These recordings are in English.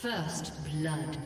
First blood.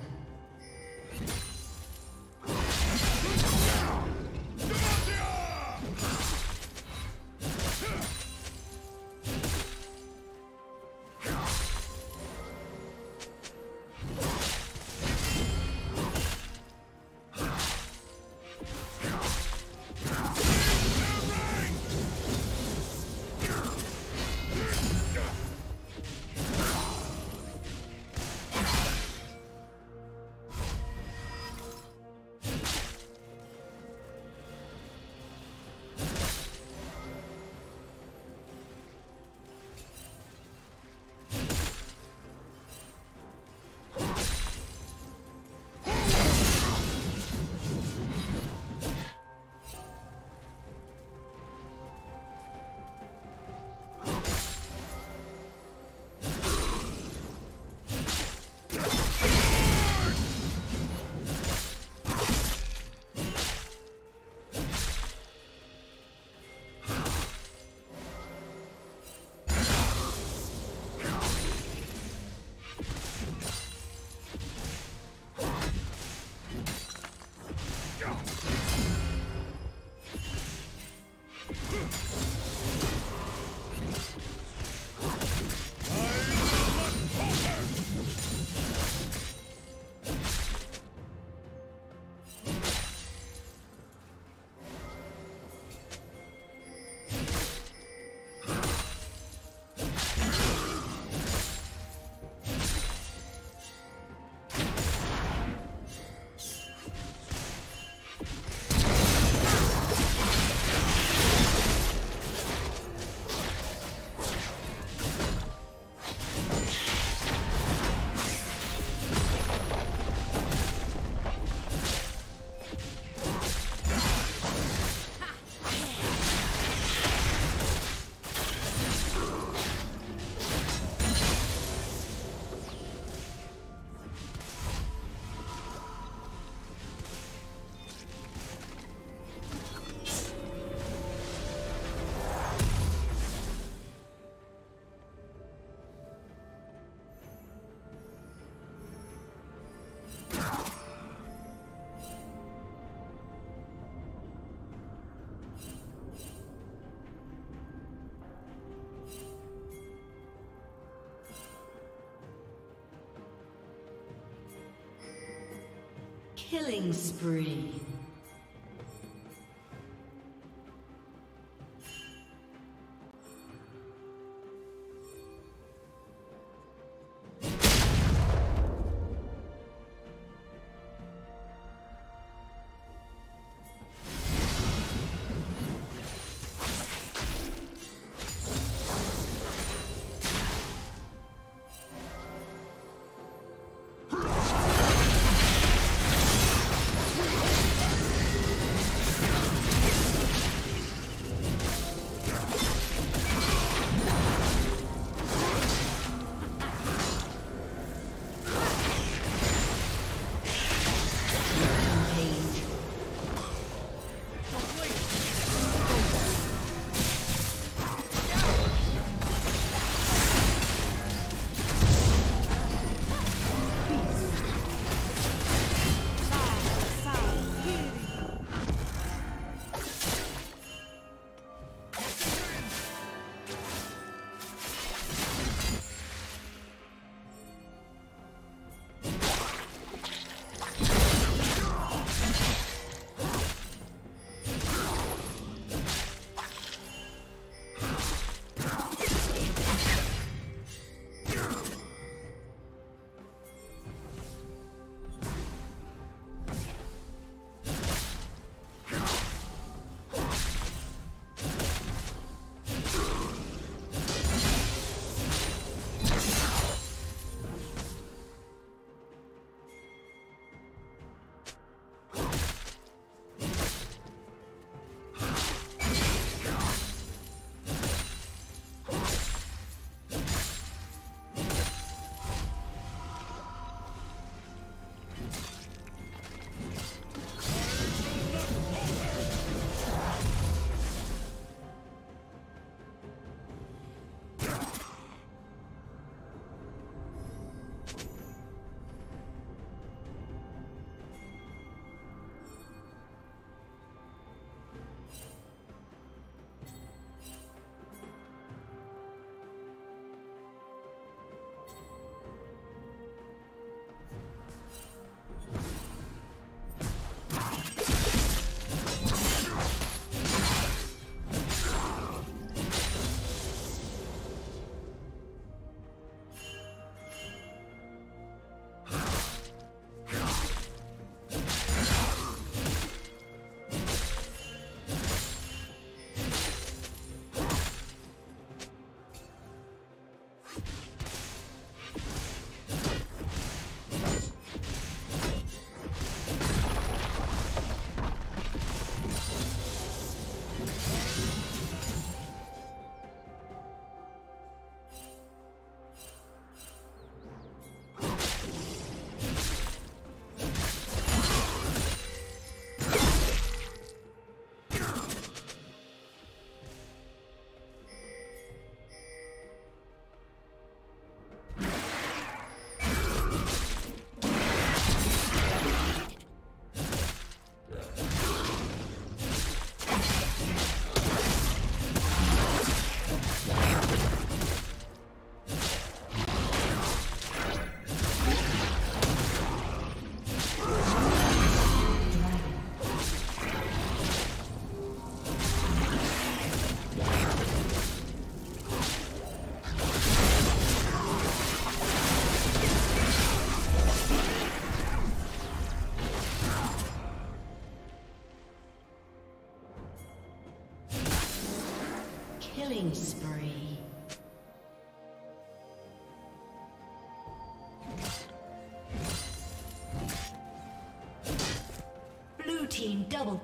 Killing spree.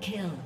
Kill.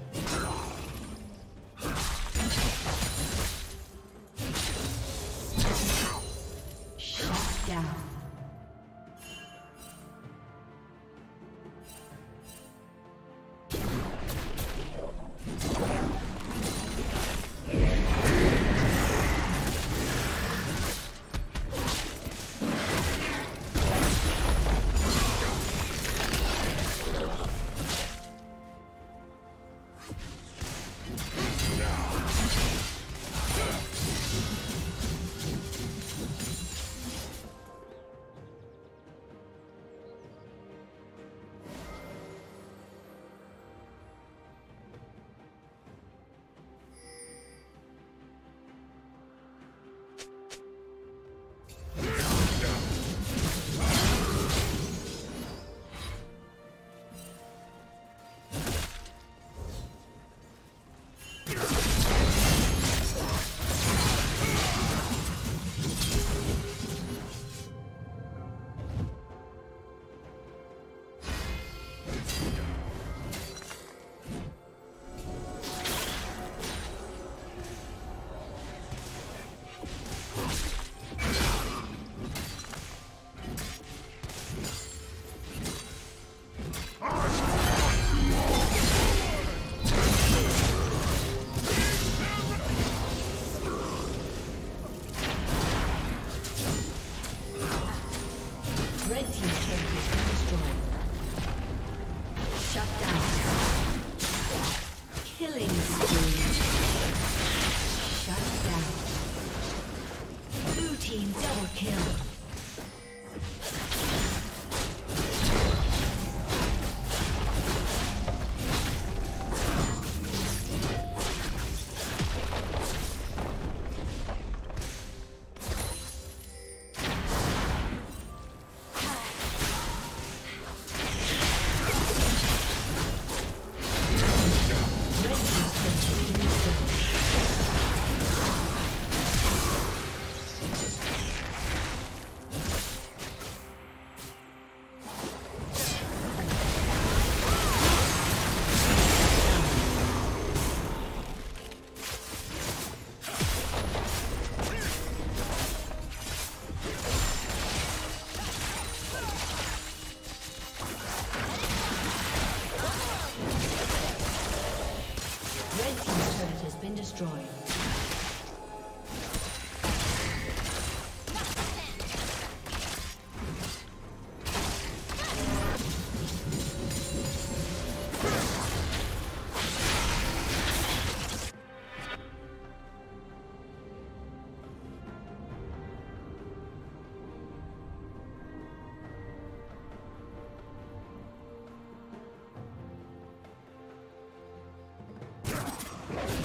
Red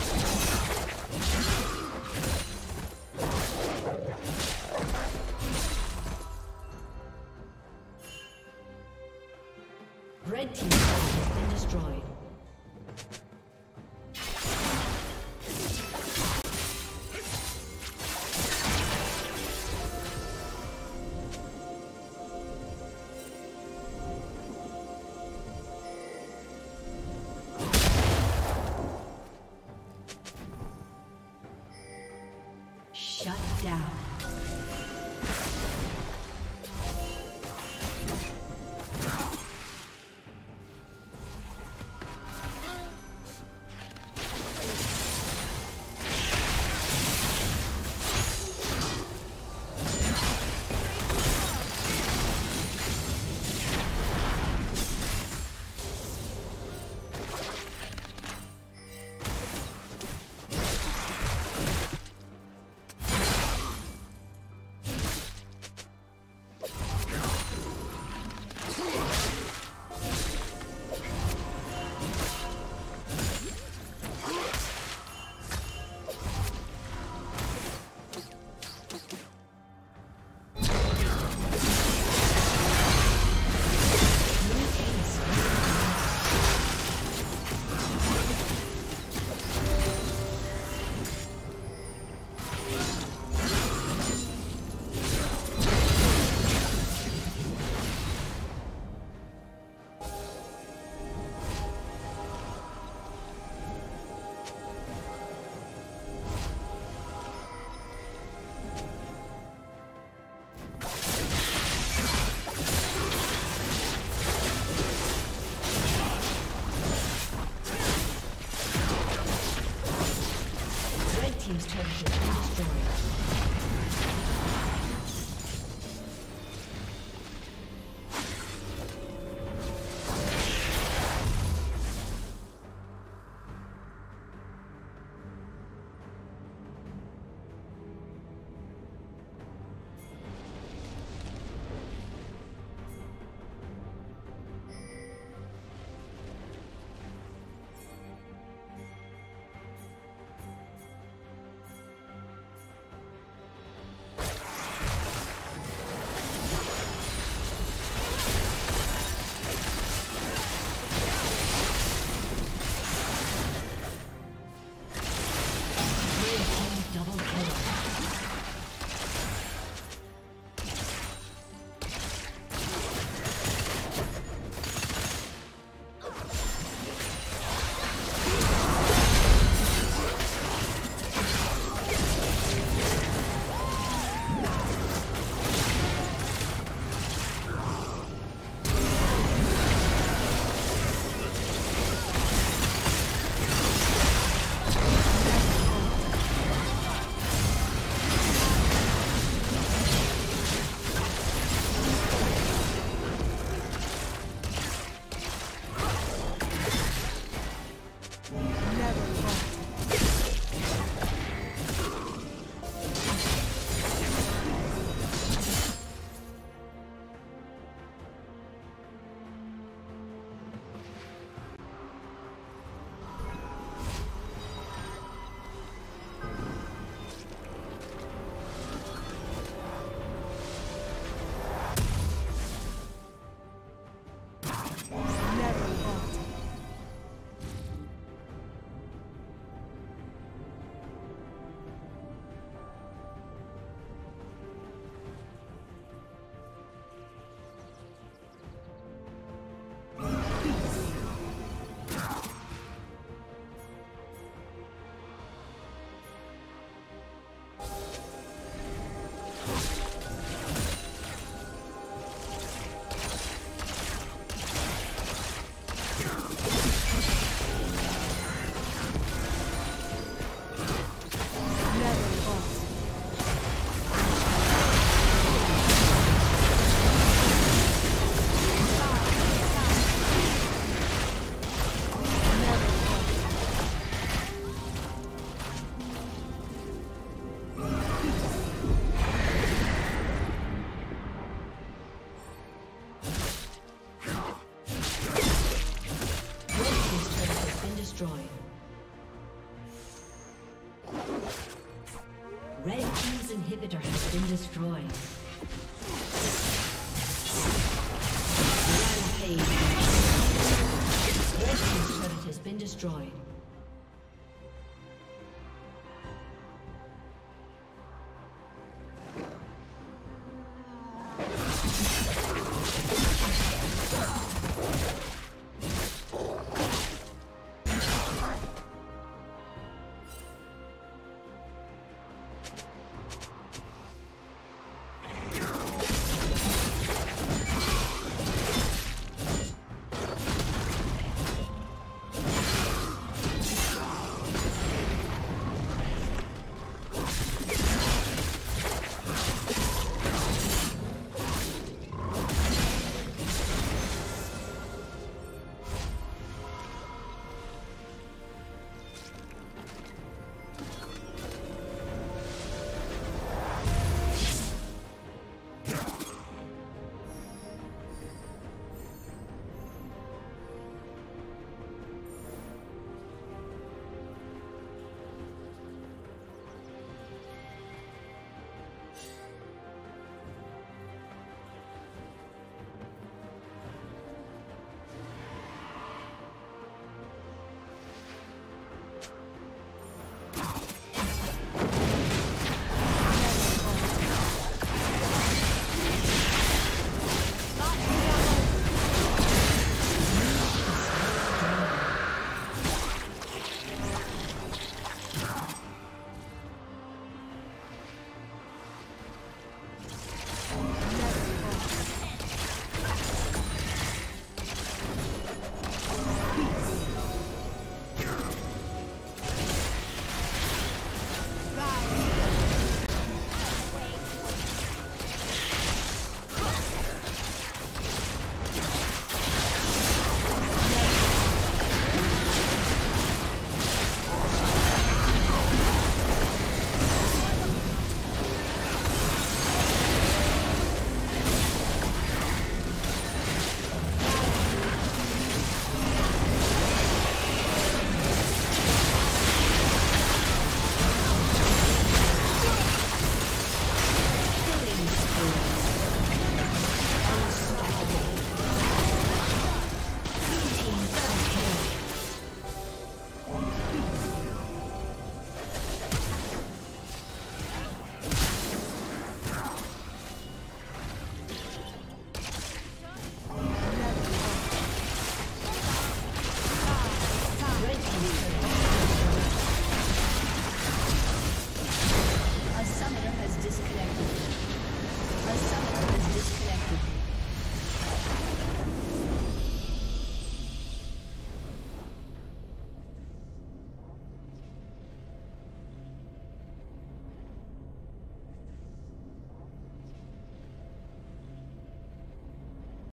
destroyed.